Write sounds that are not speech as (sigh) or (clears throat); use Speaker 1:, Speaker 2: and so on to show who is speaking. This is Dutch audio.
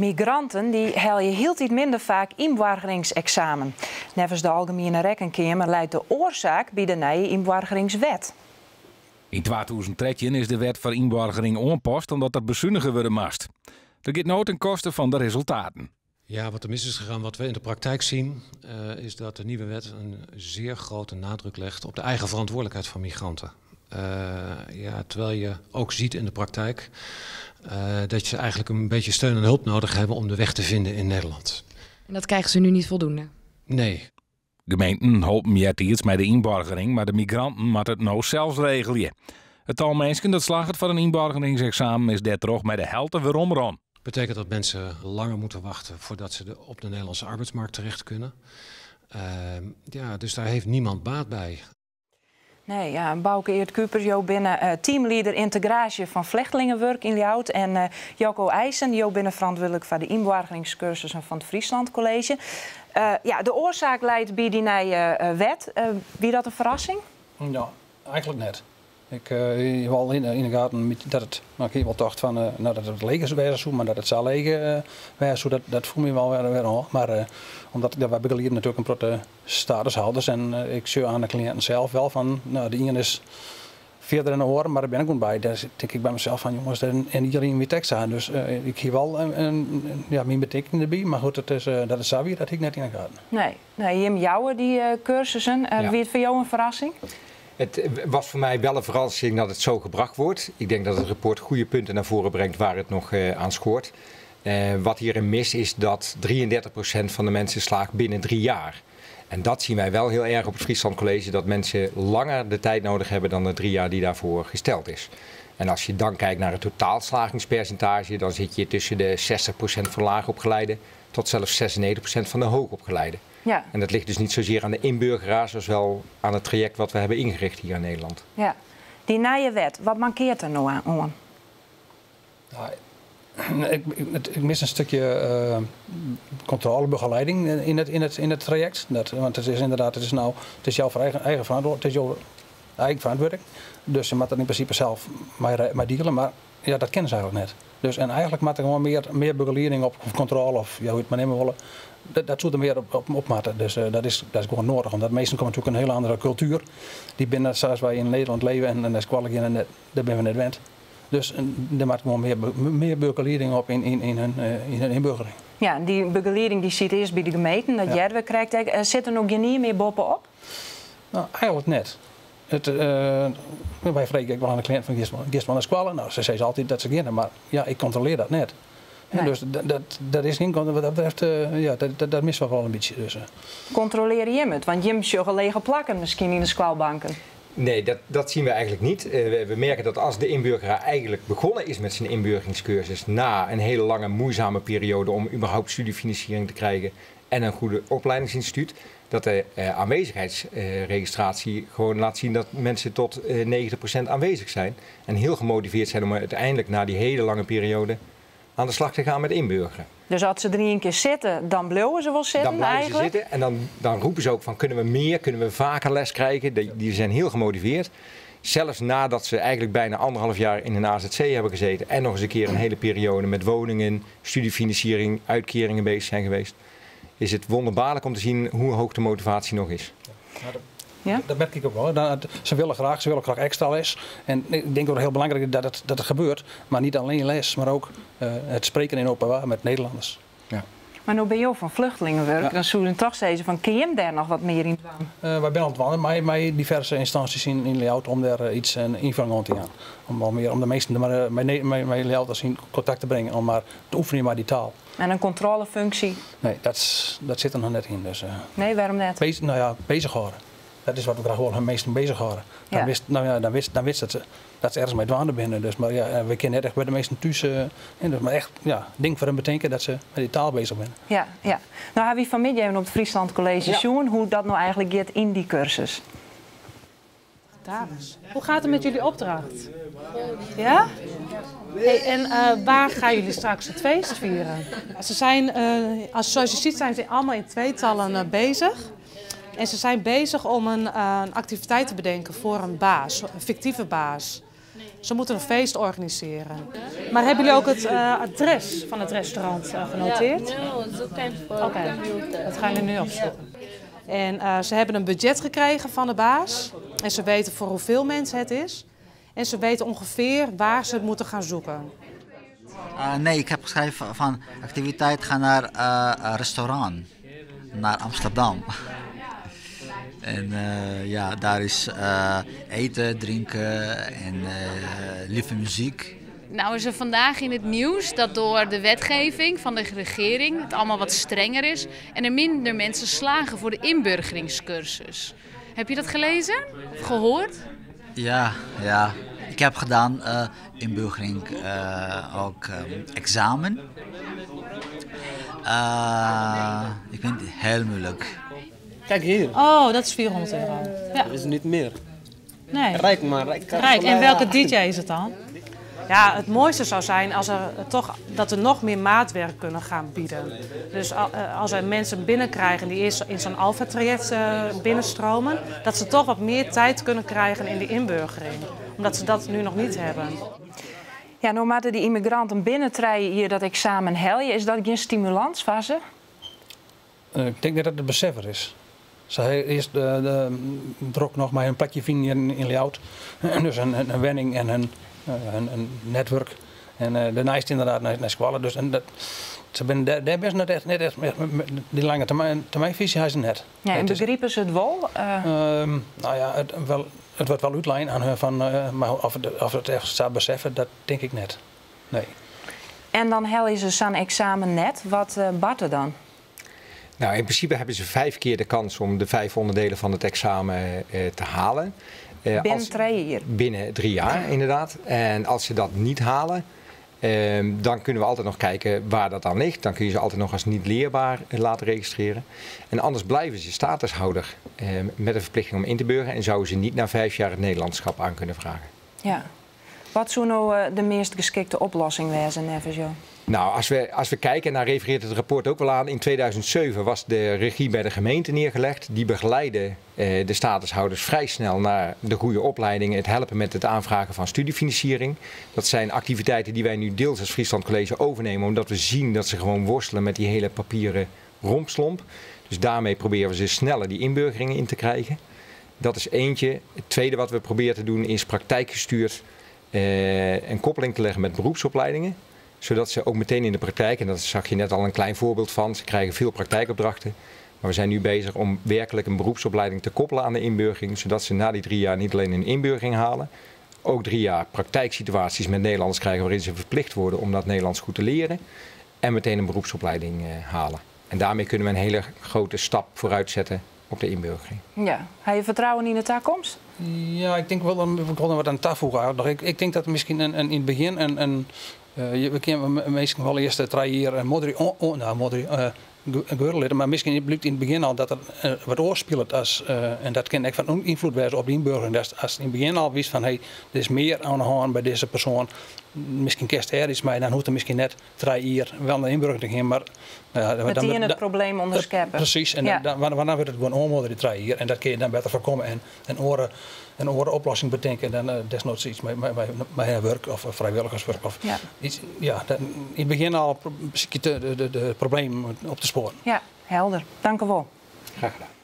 Speaker 1: Migranten die hel je heel iets minder vaak inwargeringsexamen. Nevens de Algemene Rekenkamer leidt de oorzaak bij de nieuwe inwargeringswet.
Speaker 2: In 2013 is de wet voor inburgering aanpast omdat dat bezuinigen worden mast. Dat gaat nooit ten koste van de resultaten.
Speaker 3: Ja, wat er mis is gegaan, wat we in de praktijk zien, uh, is dat de nieuwe wet een zeer grote nadruk legt op de eigen verantwoordelijkheid van migranten. Uh, ja, terwijl je ook ziet in de praktijk uh, dat ze eigenlijk een beetje steun en hulp nodig hebben om de weg te vinden in Nederland.
Speaker 4: En dat krijgen ze nu niet voldoende?
Speaker 3: Nee.
Speaker 2: Gemeenten hopen jet iets met de inburgering, maar de migranten moeten het nou zelfs regelen. Het aantal mensen dat slaagt van een inburgeringsexamen is dit toch met de helft weer
Speaker 3: betekent dat mensen langer moeten wachten voordat ze de, op de Nederlandse arbeidsmarkt terecht kunnen. Uh, ja, dus daar heeft niemand baat bij.
Speaker 1: Nee, ja, Bouke Eert Kupers, jou binnen uh, teamleader integratie van vluchtelingenwerk in Ljout. En uh, Joko IJsen, jou binnen verantwoordelijk voor de inburgeringscursussen van het Friesland College. Uh, ja, de oorzaak leidt bij die nieuwe wet. wie dat een verrassing?
Speaker 5: Ja, eigenlijk net. Ik uh, wel in, in de gaten dat het, nou, ik wel dacht van, uh, nou, dat het leeg is maar dat het zal leeg uh, dat, dat voel me wel weer, weer Maar uh, omdat ja, wij begeleiden natuurlijk een protte statushouders en ik zie aan de cliënten zelf wel van, nou, de ene is verder in de oren, maar daar ben ik ook bij. Daar denk ik bij mezelf van, jongens, en, en iedereen weer tekst aan. Dus ik hier wel een, een, ja, mijn betekenis erbij, maar goed, het is, dat is Sabi, dat ik net in de gaten.
Speaker 1: Nee, nee Jim Jouwen, die cursussen, ja. wie het voor jou een verrassing?
Speaker 6: Het was voor mij wel een verrassing dat het zo gebracht wordt. Ik denk dat het rapport goede punten naar voren brengt waar het nog uh, aan schoort. Uh, wat hierin mis is dat 33% van de mensen slaagt binnen drie jaar. En dat zien wij wel heel erg op het Friesland College, dat mensen langer de tijd nodig hebben dan de drie jaar die daarvoor gesteld is. En als je dan kijkt naar het totaalslagingspercentage, dan zit je tussen de 60% van laagopgeleide tot zelfs 96% van de hoogopgeleide. Ja. En dat ligt dus niet zozeer aan de inburgeraars als wel aan het traject wat we hebben ingericht hier in Nederland.
Speaker 1: Ja. Die nieuwe wet, wat mankeert er nou aan?
Speaker 5: Nou, (clears throat) ik, ik, ik, mis een stukje uh, controlebegeleiding in het, in het, in het traject. Dat, want het is inderdaad, het is, nou, het is jouw eigen, eigen verantwoording. Het is jouw eigen verantwoording. Dus je moet dat in principe zelf maar dealen. Maar ja, dat kennen ze eigenlijk net. Dus, en eigenlijk moet er gewoon meer, meer begeleiding op, of controle, of ja, hoe het maar nemen willen dat, dat er meer op, op, opmaten. Dus uh, dat, is, dat is gewoon nodig. Omdat meesten komen natuurlijk een hele andere cultuur. Die binnen zoals wij in Nederland leven en, en dat is kwalijk in en dat ben we net wend. Dus er moet gewoon meer, meer begeleiding op in, in, in, hun, uh, in hun inburgering.
Speaker 1: Ja, die begeleiding die zit eerst bij de gemeente, dat ja. jij krijgt. Zit er nog niet meer bovenop?
Speaker 5: Nou, eigenlijk net. Het, uh, wij vreken ik wel aan de cliënt van Gistman en Squallen. Nou, ze zeggen altijd dat ze beginnen, maar ja, ik controleer dat net. Nee. dus dat, dat, dat, is geen, wat dat betreft, uh, ja, dat, dat, we wel een beetje. Dus, uh.
Speaker 1: Controleer je het? Want je hebt lege plakken misschien in de squalbanken.
Speaker 6: Nee, dat, dat zien we eigenlijk niet. Uh, we, we, merken dat als de inburgeraar eigenlijk begonnen is met zijn inburgeringscursus na een hele lange moeizame periode om überhaupt studiefinanciering te krijgen en een goede opleidingsinstituut, dat de uh, aanwezigheidsregistratie gewoon laat zien dat mensen tot 90% aanwezig zijn en heel gemotiveerd zijn om uiteindelijk na die hele lange periode aan de slag te gaan met inburgeren.
Speaker 1: Dus als ze er niet een keer zitten, dan blijven ze wel zitten
Speaker 6: Dan blijven
Speaker 1: eigenlijk?
Speaker 6: ze zitten en dan, dan roepen ze ook van kunnen we meer, kunnen we vaker les krijgen. Die, die zijn heel gemotiveerd. Zelfs nadat ze eigenlijk bijna anderhalf jaar in een AZC hebben gezeten en nog eens een keer een hele periode met woningen, studiefinanciering, uitkeringen bezig zijn geweest, is het wonderbaarlijk om te zien hoe hoog de motivatie nog is.
Speaker 5: Ja? Dat merk ik ook wel. Ze willen graag, ze willen graag extra les. En ik denk ook heel belangrijk dat het, dat het gebeurt. Maar niet alleen les, maar ook uh, het spreken in openbaar met Nederlanders. Ja.
Speaker 1: Maar nu ben je ook van vluchtelingenwerk. Ja. Dan zou je toch zeggen van, kun je daar nog wat meer in doen?
Speaker 5: Uh, wij zijn aan het wandelen met, diverse instanties in, in Leeuwarden om daar uh, iets een invulling aan te gaan. Om, al meer, om de meesten maar, met, met Leeuwarden in contact te brengen. Om maar te oefenen met die taal.
Speaker 1: En een controlefunctie?
Speaker 5: Nee, dat, dat zit er nog net in. Dus,
Speaker 1: nee, waarom net?
Speaker 5: Bezig, nou ja, bezig houden. Dat is wat we graag willen, hem meesten bezig houden. Dan ja. wist, nou ja, dan wist, dan wist dat ze, dat ze ergens mee dwalen binnen. Dus, maar ja, we kennen net echt bij de meesten thuis. Uh, dus, maar echt, ja, ding voor hem betekenen dat ze met die taal bezig zijn.
Speaker 1: Ja, ja. Nou, hebben we familie even op het Friesland College ja. hoe dat nou eigenlijk gaat in die cursus.
Speaker 7: Dames, hoe gaat het met jullie opdracht? Ja? Hey, en uh, waar gaan jullie straks het feest vieren? Ze zijn, uh, als, zoals je ziet zijn ze allemaal in tweetallen uh, bezig. En ze zijn bezig om een, uh, een, activiteit te bedenken voor een baas, een fictieve baas. Ze moeten een feest organiseren. Maar hebben jullie ook het uh, adres van het restaurant uh, genoteerd?
Speaker 8: Ja,
Speaker 7: Oké, dat gaan jullie nu opzoeken. En uh, ze hebben een budget gekregen van de baas. En ze weten voor hoeveel mensen het is. En ze weten ongeveer waar ze het moeten gaan zoeken.
Speaker 9: Uh, nee, ik heb geschreven van activiteit gaan naar uh, restaurant. Naar Amsterdam. En ja, daar is eten, drinken en lieve muziek.
Speaker 10: Nou is er vandaag in het nieuws dat door de wetgeving van de regering het allemaal wat strenger is en er minder mensen slagen voor de inburgeringscursus. Heb je dat gelezen of gehoord?
Speaker 9: Ja, ja. Ik heb gedaan inburgering, ook um, examen. Ik vind het heel moeilijk.
Speaker 11: Kijk hier.
Speaker 7: Oh, dat is 400 euro. Ja.
Speaker 11: Dat is niet meer.
Speaker 7: Nee.
Speaker 11: Rijk maar, rijk.
Speaker 7: Rijk. En welke DJ is het dan? Ja, het mooiste zou zijn als er toch, dat we nog meer maatwerk kunnen gaan bieden. Dus als er mensen binnenkrijgen die eerst in zo'n alfa-traject binnenstromen, dat ze toch wat meer tijd kunnen krijgen in de inburgering. Omdat ze dat nu nog niet hebben.
Speaker 1: Ja, nou maar die immigranten binnentreien hier dat examen helje, is dat geen stimulans voor ze?
Speaker 5: Ik denk dat het de beseffer is. Ze eerst de, de, drok nog maar een plekje vinden in, Ljout. (clears throat) dus een, een, een wenning en een een, een netwerk. En uh, daarna is het inderdaad naar, naar squallen. Dus en dat, ze ben, daar, ze net echt, net echt die lange termijn, termijnvisie hebben ze net.
Speaker 1: Ja, en begrijpen ze het wel?
Speaker 5: Uh... Um, nou ja, het, wel, het wordt wel uitlijn aan hun van, uh, maar of of het echt zou beseffen, dat denk ik net. Nee.
Speaker 1: En dan hel ze zo'n examen net. Wat uh, bart er dan?
Speaker 6: Nou, in principe hebben ze vijf keer de kans om de vijf onderdelen van het examen uh, te halen.
Speaker 1: Uh, binnen drie jaar?
Speaker 6: Binnen drie jaar, inderdaad. En als ze dat niet halen, uh, dan kunnen we altijd nog kijken waar dat aan ligt. Dan kun je ze altijd nog als niet leerbaar laten registreren. En anders blijven ze statushouder uh, met een verplichting om in te burgeren. En zouden ze niet na vijf jaar het Nederlandschap aan kunnen vragen.
Speaker 1: Ja. Wat zou nou eh, de meest geschikte oplossing wezen, even
Speaker 6: nou, als we, als we kijken, en daar refereert het rapport ook wel aan, in 2007 was de regie bij de gemeente neergelegd. Die begeleiden eh, de statushouders vrij snel naar de goede opleidingen, het helpen met het aanvragen van studiefinanciering. Dat zijn activiteiten die wij nu deels als Friesland College overnemen, omdat we zien dat ze gewoon worstelen met die hele papieren rompslomp. Dus daarmee proberen we ze sneller die inburgeringen in te krijgen. Dat is eentje. Het tweede wat we proberen te doen is praktijkgestuurd uh, een koppeling te leggen met beroepsopleidingen zodat ze ook meteen in de praktijk, en dat zag je net al een klein voorbeeld van, ze krijgen veel praktijkopdrachten. Maar we zijn nu bezig om werkelijk een beroepsopleiding te koppelen aan de inburgering, zodat ze na die drie jaar niet alleen een inburgering halen, ook drie jaar praktijksituaties met Nederlanders krijgen waarin ze verplicht worden om dat Nederlands goed te leren en meteen een beroepsopleiding uh, halen. En daarmee kunnen we een hele grote stap vooruit zetten op de inburgering.
Speaker 1: Ja, heb je vertrouwen in de toekomst?
Speaker 5: Ja, ik denk wel, we konden wat aan tafel Ik, ik denk dat misschien een, een, in het begin een, een uh, we kennen meestal wel eerst drie jaar een modri, oh, oh, nou, modri, uh, geurleden, maar misschien blijkt in het begin al dat er uh, wat oorspeelt als, uh, en dat kan echt van invloed wijzen op die inburgering. Dat als in het begin al wist van hey, er is meer aan de hand bij deze persoon, misschien kerst er iets, maar dan hoeft er misschien net drie jaar wel naar inburgering gaan, maar
Speaker 1: uh, Met die het probleem onderscheppen.
Speaker 5: Precies, en ja. dan, dan, dan wordt het gewoon onmodder die drie jaar en dat kun je dan beter voorkomen en, en oren een andere oplossing bedenken dan uh, desnoods iets met, met, met, werk of vrijwilligerswerk. Of ja, iets, ja dan, in het begin al de, de probleem op te sporen.
Speaker 1: Ja, helder. Dank u wel.
Speaker 6: Graag gedaan.